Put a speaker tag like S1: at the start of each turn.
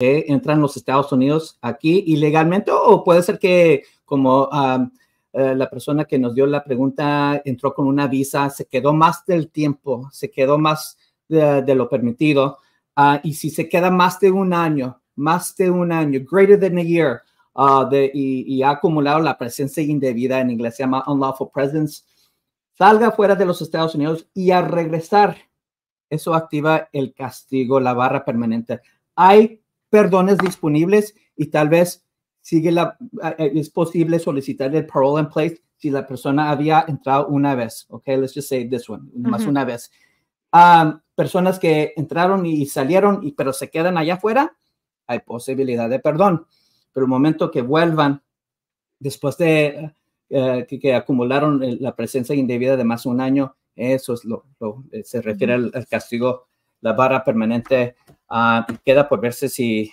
S1: entran los Estados Unidos aquí ilegalmente o puede ser que como eh, la persona que nos dio la pregunta entró con una visa, se quedó más del tiempo, se quedó más de, lo permitido. Ah, y si se queda más de un año, más de un año, greater than a year, ah, y, ha acumulado la presencia indebida, en inglés se llama unlawful presence, salga fuera de los Estados Unidos y al regresar, eso activa el castigo, la barra permanente. Hay perdones disponibles y tal vez sigue la, eh, es posible solicitar el parole in place si la persona había entrado una vez. Ok, let's just say this one, más una vez. Um, personas que entraron y salieron, y, pero se quedan allá afuera, hay posibilidad de perdón. Pero el momento que vuelvan, después de eh, que, acumularon la presencia indebida de más de un año, eso es lo, se refiere al, castigo, la barra permanente. Uh, queda por verse si